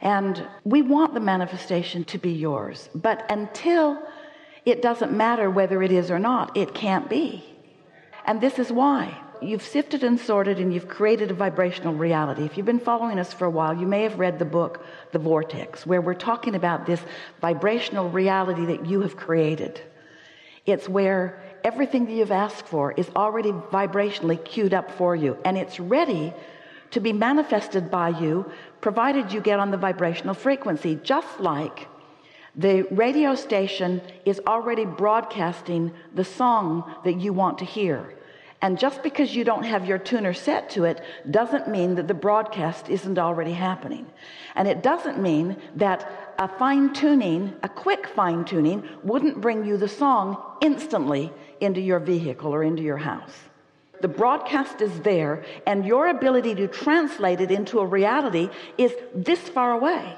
and we want the manifestation to be yours. But until it doesn't matter whether it is or not it can't be. And this is why. You've sifted and sorted and you've created a vibrational reality. If you've been following us for a while you may have read the book the vortex where we're talking about this vibrational reality that you have created. It's where everything that you've asked for is already vibrationally queued up for you. And it's ready to be manifested by you provided you get on the vibrational frequency just like the radio station is already broadcasting the song that you want to hear. And just because you don't have your tuner set to it doesn't mean that the broadcast isn't already happening. And it doesn't mean that a fine tuning a quick fine tuning wouldn't bring you the song instantly into your vehicle or into your house the broadcast is there and your ability to translate it into a reality is this far away